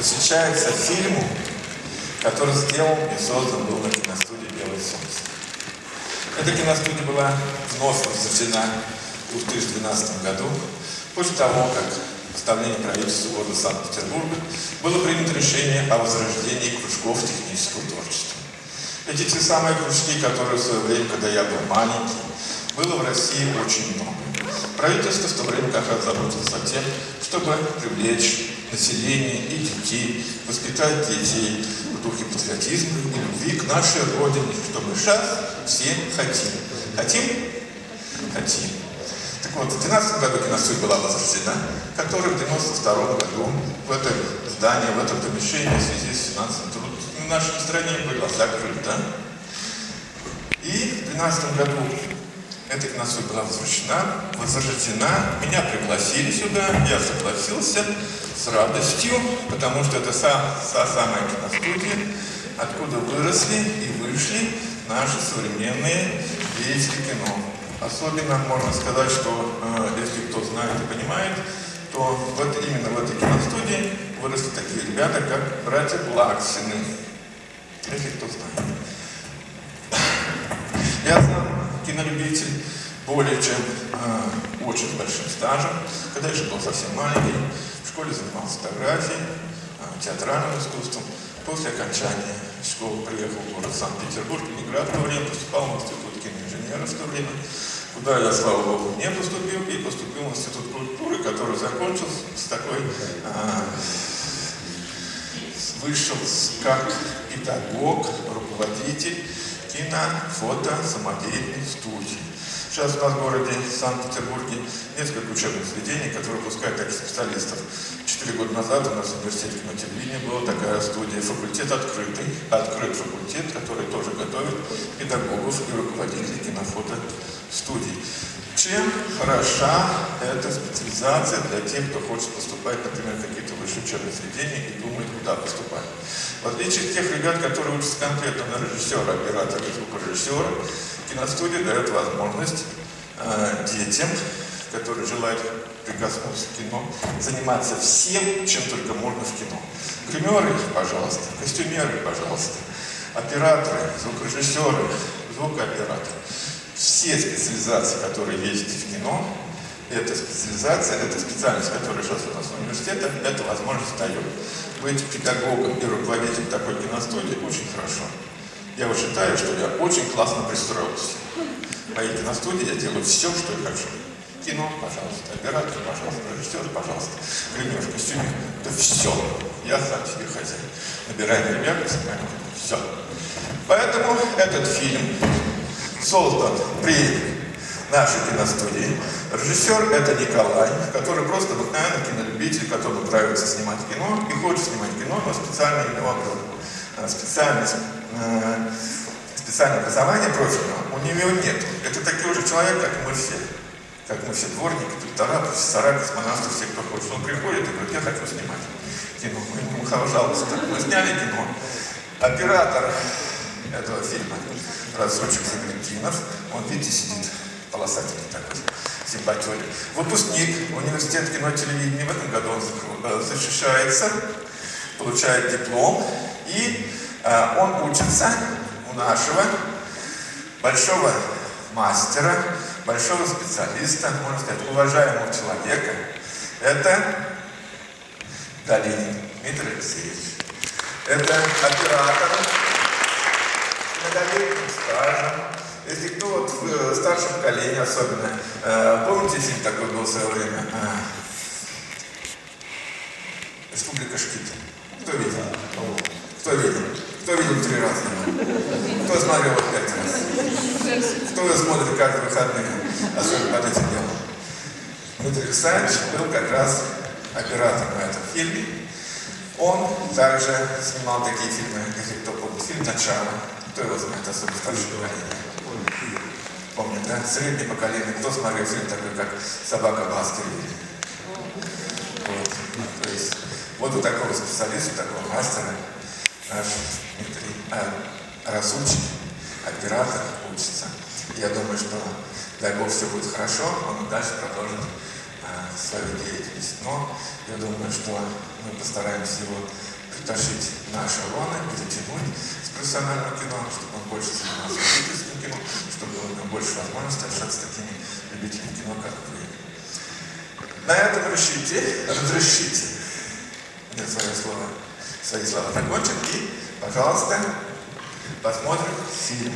посвящается фильму, который сделан и создан был на киностудии «Белое солнце». Эта киностудия была вновь возвращена в 2012 году, после того, как постановление правительства города Санкт-Петербурга было принято решение о возрождении кружков технического творчества. Эти те самые кружки, которые в свое время, когда я был маленький, было в России очень много. Правительство в то время как раз заботилось о тем, чтобы привлечь население и детей, воспитать детей в духе патриотизма и любви к нашей Родине, что мы сейчас все хотим. Хотим? Хотим. Так вот, в 2012 году киностудия была возрождена, которая в 1992 году в это здание, в этом помещении в связи с финансовым трудом в нашей стране была закрыта. И в 2012 году эта киностудия была возвращена, возрождена. Меня пригласили сюда, я согласился с радостью, потому что это сам, та самая киностудия, откуда выросли и вышли наши современные деятели кино. Особенно можно сказать, что э, если кто знает и понимает, то вот именно в этой киностудии выросли такие ребята, как братья Плаксины. Если кто знает. Я сам кинолюбитель более чем э, очень большим стажем. Когда я еще был совсем маленький, в школе занимался фотографией, э, театральным искусством. После окончания школы приехал в город Санкт-Петербург, Ленинград в то время, поступал в институт киноинженера в то время, куда я, слава богу, не поступил, и поступил в институт культуры, который закончился с такой, э, вышел как педагог, руководитель кино-фото самодеятельной студии. Сейчас у нас в городе Санкт-Петербурге несколько учебных заведений, которые выпускают таких специалистов. Четыре года назад у нас в университете кинотелевидения была такая студия, факультет открытый, открыт факультет, который тоже готовит педагогов и руководителей кинофото студий. Чем хороша эта специализация для тех, кто хочет поступать, например, в какие-то высшие учебные заведения и думает, куда поступать. В отличие от тех ребят, которые учатся конкретно на режиссера, оператора и звукорежиссера, киностудия дает возможность э, детям, которые желают прикоснуться к кино, заниматься всем, чем только можно в кино. Гримеры, пожалуйста, костюмеры, пожалуйста, операторы, звукорежиссеры, звукооператоры. Все специализации, которые есть в кино, эта специализация, эта специальность, которая сейчас у нас в университете, это возможность дает. Быть педагогом и руководителем такой киностудии очень хорошо. Я вот считаю, что я очень классно пристроился. В моей киностудии я делаю все, что я хочу. Кино, пожалуйста, оператор, пожалуйста, режиссер, пожалуйста, гример, костюмер. Это все. Я сам себе хозяин. Набираем ребят, снимаем. Все. Поэтому этот фильм создан при нашей киностудии. Режиссер это Николай, который просто обыкновенный кинолюбитель, которому нравится снимать кино и хочет снимать кино, но специально его специальность Э, специальное образование профильного у него нет. Это такой же человек, как мы все. Как мы все дворники, доктора, профессора, космонавты, все, кто хочет. Он приходит и говорит, я хочу снимать кино. Мы ему пожалуйста, мы сняли кино. Оператор этого фильма, Разочек Загретинов, он, видите, сидит полосательный такой, симпатюрик. Выпускник университета кино и телевидения в этом году он э, защищается, получает диплом и Э, он учится у нашего большого мастера, большого специалиста, можно сказать, уважаемого человека. Это Галинин Дмитрий Алексеевич. Это оператор многолетним стажем. Если кто вот в э, старшем поколении особенно, э, помните, фильм такой был в свое время? Республика Шкит. Кто видел? Кто видел? Кто видел три раза? Кто смотрел вот пять раз? Кто смотрит каждые выходные, особенно под этим делом? Дмитрий Александрович был как раз оператором на этом фильме. Он также снимал такие фильмы, если кто помнит, фильм «Начало». Кто его знает, особенно старшее поколение? Помнит, да? Среднее поколение. Кто смотрел фильм такой, как «Собака Баскервилли»? Вот. То есть, вот у такого специалиста, такого мастера, наш Дмитрий э, разучит, оператор учится. Я думаю, что, дай Бог, все будет хорошо, он дальше продолжит э, свою деятельность. Но я думаю, что мы постараемся его тащить наши лоны, перетянуть с профессионального кино, чтобы он больше занимался любительским кино, чтобы у него больше возможностей общаться с такими любителями кино, как вы. На этом решите, разрешите мне свои слова, свои слова закончим и, пожалуйста, посмотрим фильм